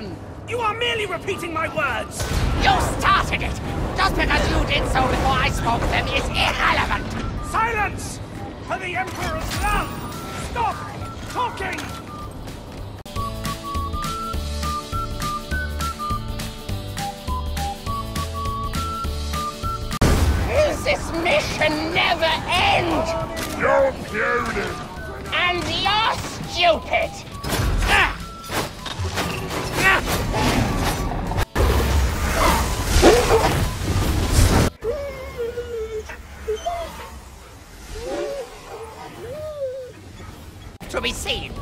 mission! You are merely repeating my words! You started it! Just because you did so before I spoke them is irrelevant! Silence! For the Emperor's love! Stop talking! Will this mission never end? You're puny! And you're stupid! To be seen.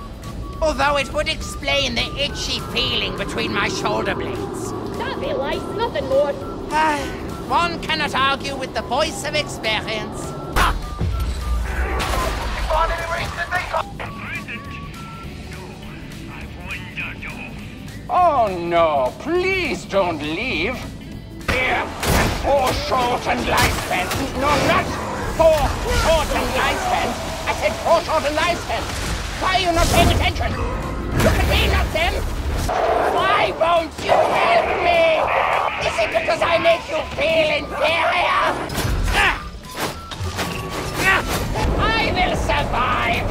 Although it would explain the itchy feeling between my shoulder blades. That'd be light, nothing more. Ah, One cannot argue with the voice of experience. Ah! Oh no, please don't leave. Here, and foreshortened lifespan. No, not foreshortened lifespan. I said foreshortened lifespan. Why are you not paying attention? Look at me, not them. Why won't you help me? Is it because I make you feel inferior? I will survive.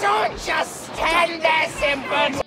Don't just stand there, simpleton!